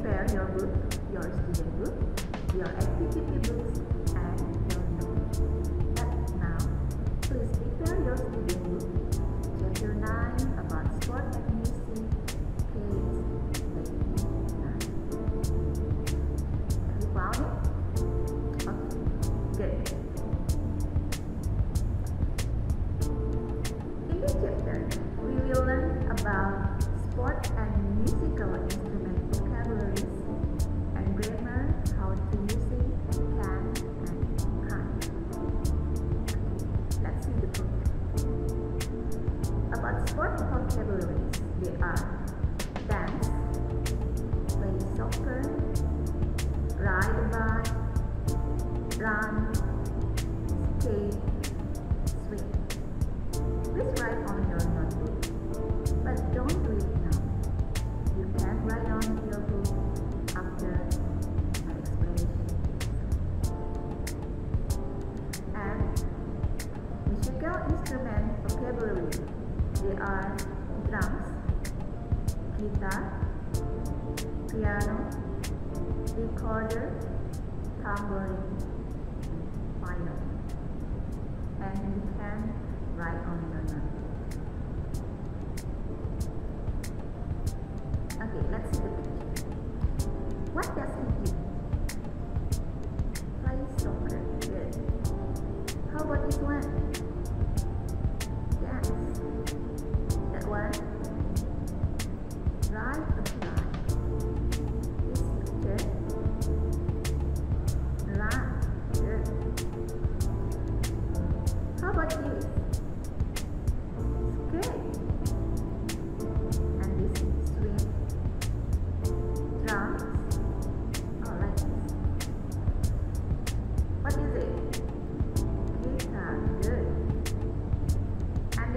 prepare your book, your student book, your activity books, and your notes. But now, please prepare your student K, sweet. Please write on your notebook, but don't now. You can write on your book after my explanation. Musical instrument vocabulary. They are drums, guitar, piano, recorder, tambourine, and violin and you can write on the note. Okay, let's see the picture. What does he do? Play soccer. Good. How about this one? Yes. That one. Right.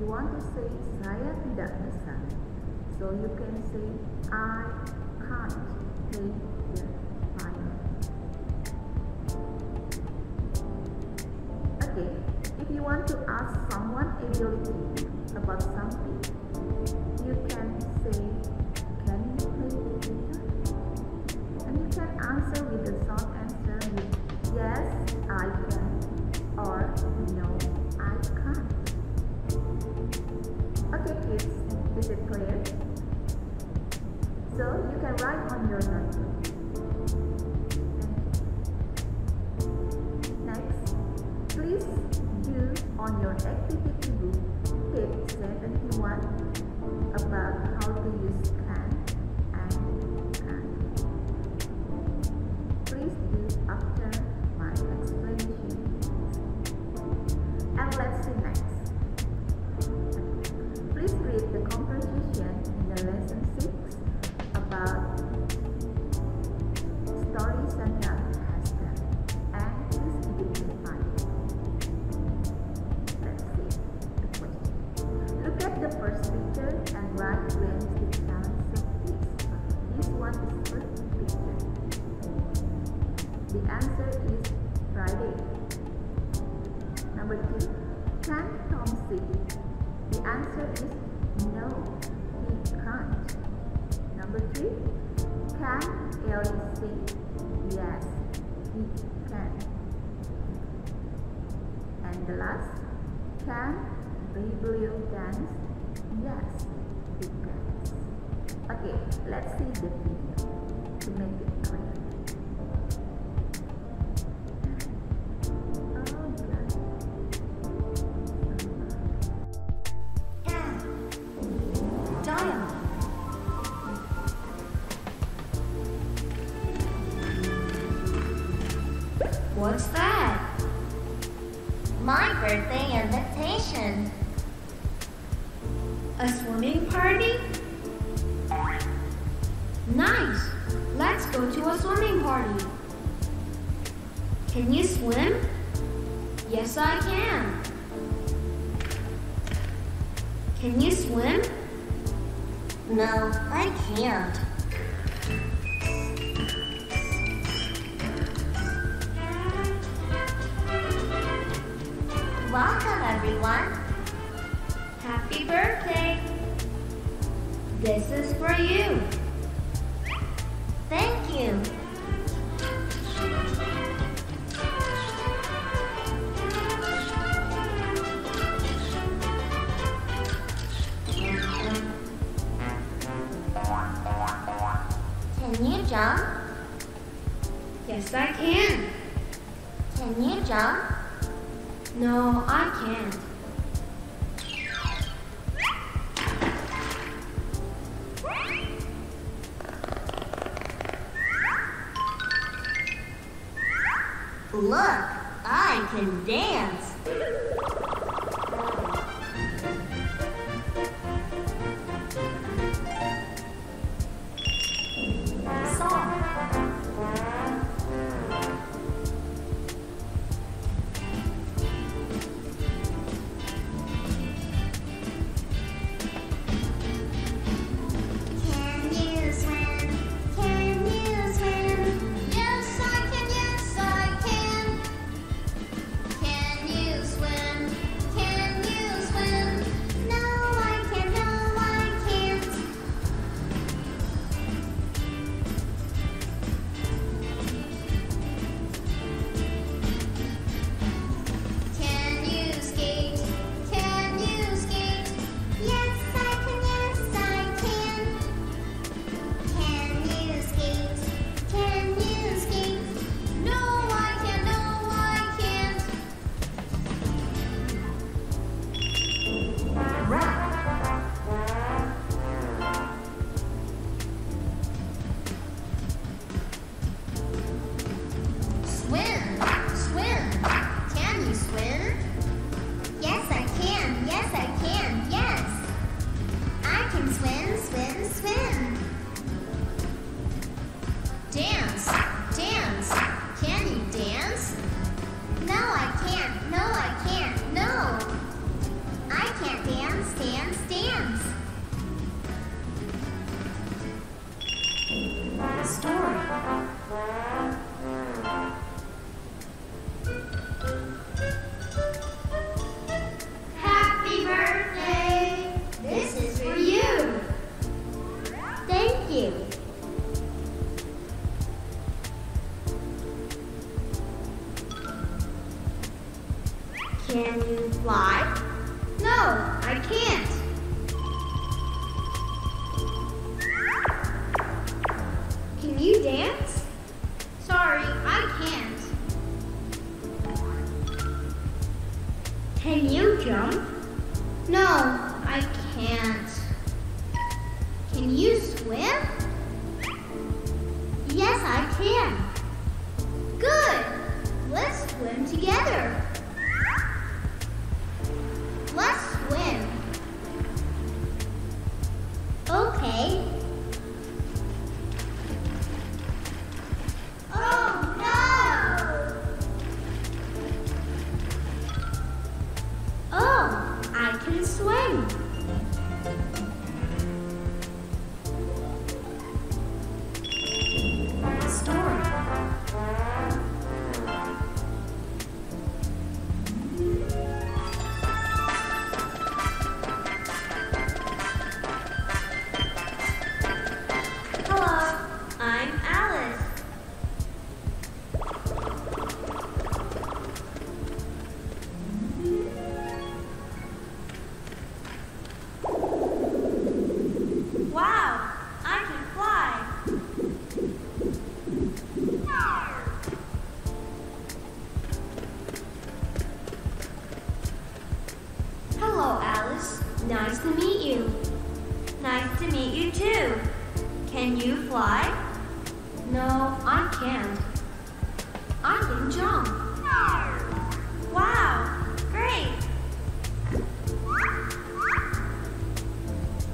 you want to say saya tidak bisa. So you can say I can't pay the fine. Okay, if you want to ask someone ability about something, you can say can you play the data? And you can answer with the soft mhm Biblio dance? Yes, it does. Okay, let's see the video to make it clear. What's that? My birthday invitation. A swimming party? Nice! Let's go to a swimming party. Can you swim? Yes, I can. Can you swim? No, I can't. Welcome, everyone. This is for you. Thank you. Can you jump? Yes, I can. Can you jump? No, I can't. Look, I can dance. Happy Can you jump? No, I can't. Can you swim? Yes, I can. Good. Let's swim together. Nice to meet you. Nice to meet you too. Can you fly? No, I can't. I can jump. Wow, great.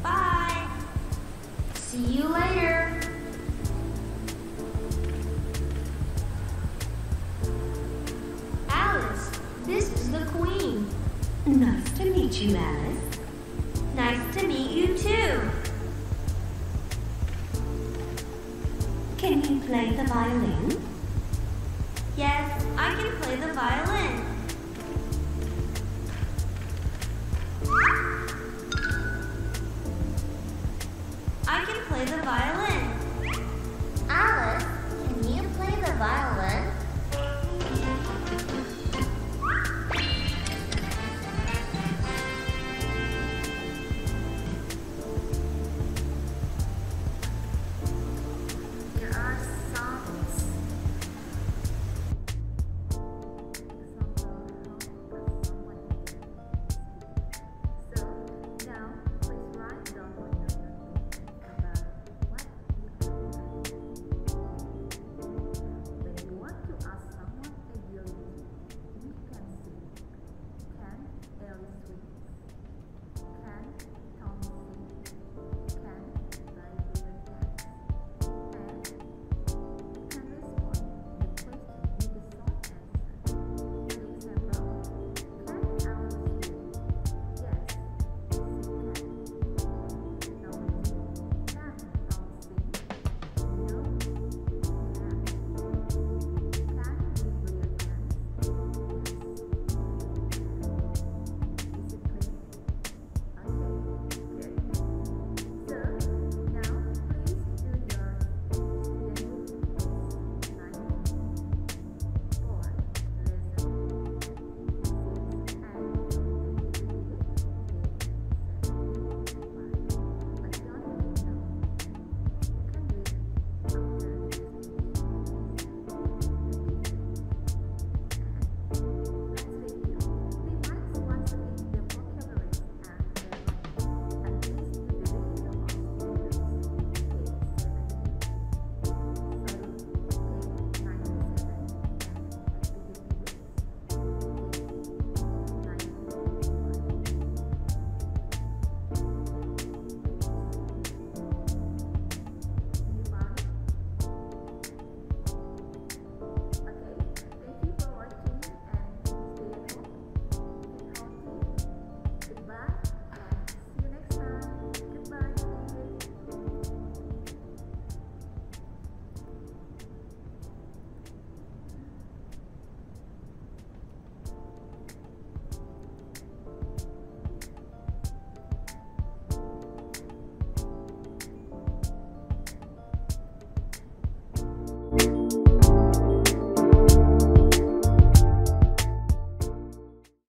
Bye. See you later. Alice, this is the Queen. Nice to meet you, Alice. Nice to meet you too. Can you play the violin? Yes, I can play the violin. I can play the violin.